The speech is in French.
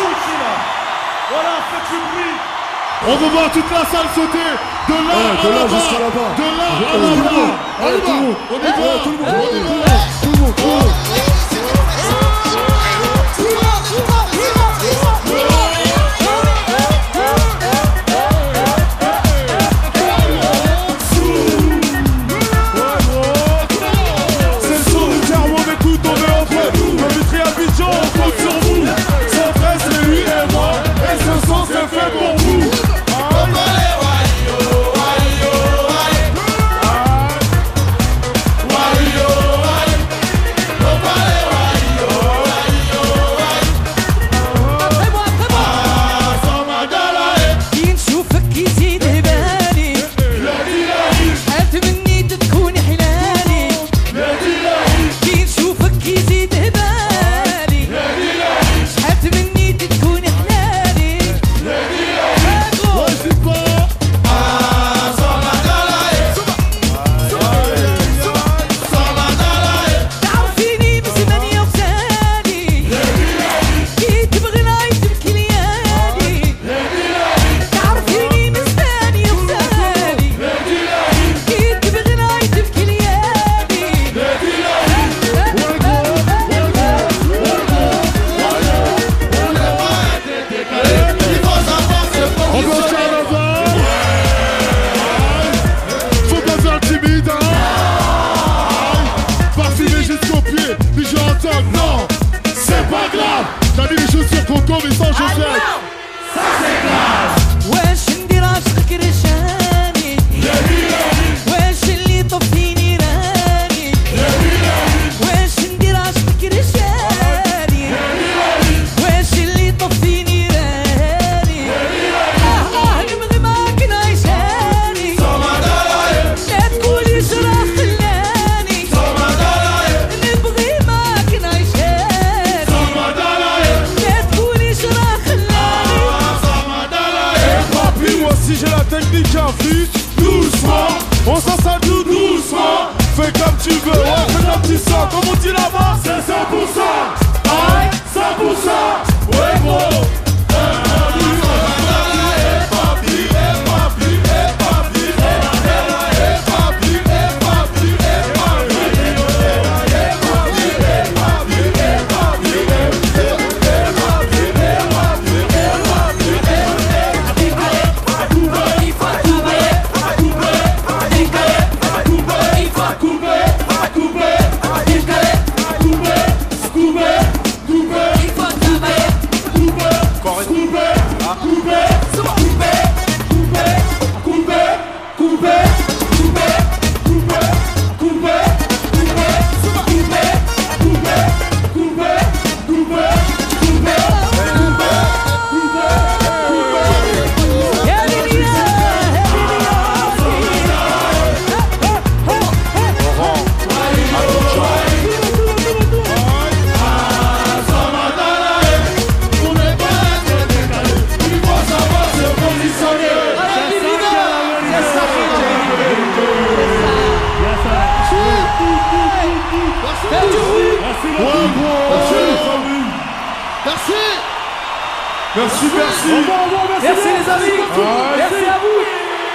chaud ici là. Voilà, faites du bruit. On veut voir toute la salle sauter de là Ouais, à de là là-bas. jusqu'à là-bas. De là à là-bas. On y Allez, tout le va. monde. On tout le monde. On Tout le monde. Tout le monde. Tout le monde. C'est le son du mais écoute, on est entre nous. Le vitri à Abidjan, on compte sur Faut pas timide, hein. Entends, non, Aussi j'ai la technique vie. Doucement, on s'installe tout doucement. Fais comme tu veux, ouais, fais ton petit sang. Comme on dit là-bas, c'est 100%. Aïe, 100%. Ouais, gros. Merci, merci. Merci les amis. Merci à vous